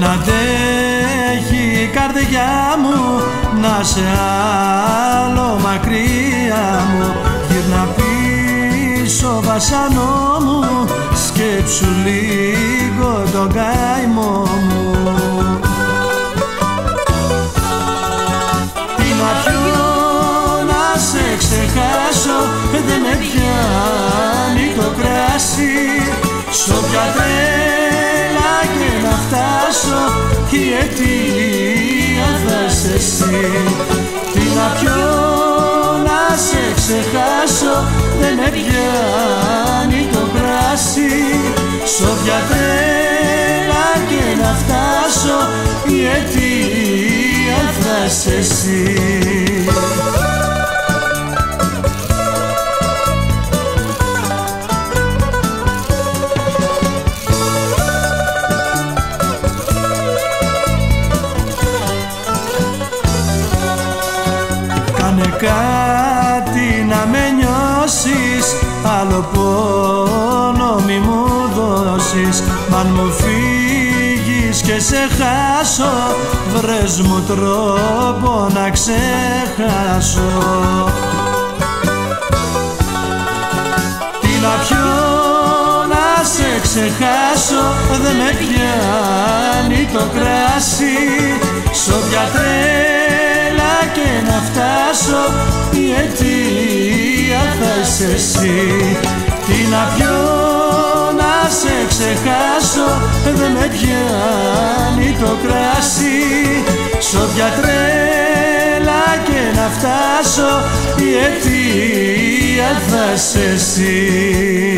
Δεν αντέχει η καρδιά μου να σε άλλο μακριά μου. Γύρνα πίσω βασανό μου σκέψου λίγο τον καημό μου. Τι να πιω να σε ξεχάσω δεν με πιάνει το κράσι Σ' όποια τρέλα και να φτάσω η αιτία θα σε εσύ. Τι να πιω να σε ξεχάσω. Δεν με πιάνει το κράσι Σ' όποια τρέλα και να φτάσω η αιτία θα σε εσύ κάτι να με νιώσεις Άλλο πόνο μη μου δώσεις. Μ' αν μου φύγεις και σε χάσω Βρες μου τρόπο να ξεχάσω. Τι να πιω να σε ξεχάσω Δεν με πιάνει το κράσι Σ' όποια τρέλα και να φτάσω η αιτία θα είσαι εσύ. Τι να πιω να σε ξεχάσω δεν με πιάνει το κράσι Σ' όποια τρέλα και να φτάσω η αιτία θα είσαι εσύ